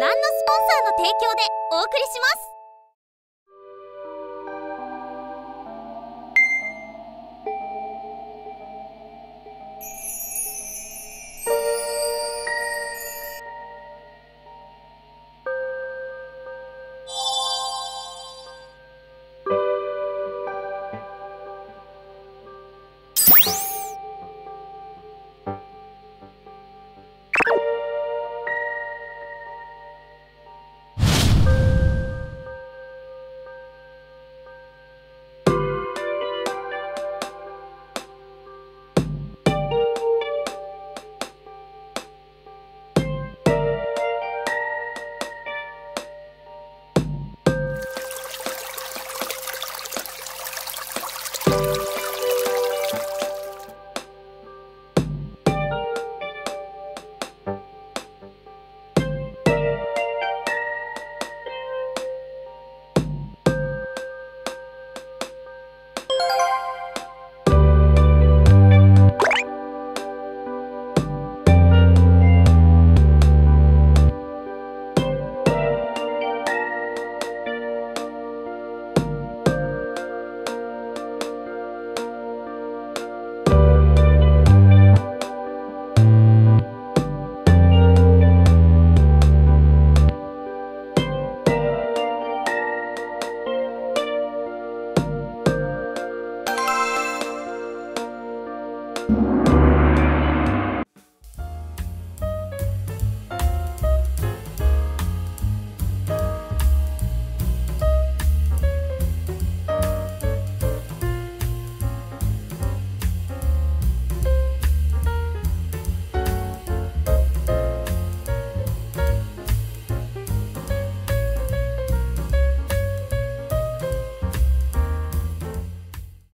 覧のスポンサーの提供でお送りします。